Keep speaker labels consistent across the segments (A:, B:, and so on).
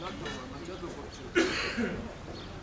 A: 間違っとこっち。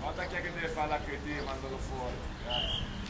A: Guarda chi è che deve fare la l'HD, mandalo fuori. Grazie.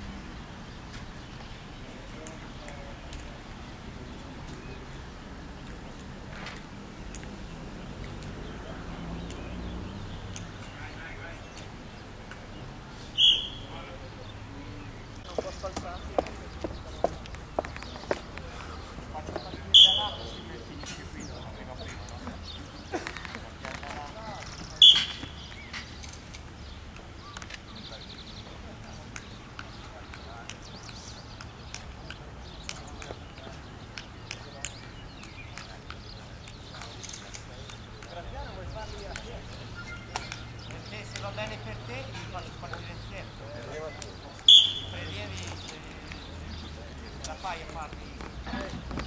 B: bene per te e ti faccio spartire insieme. Prelievi eh, la fai a parte.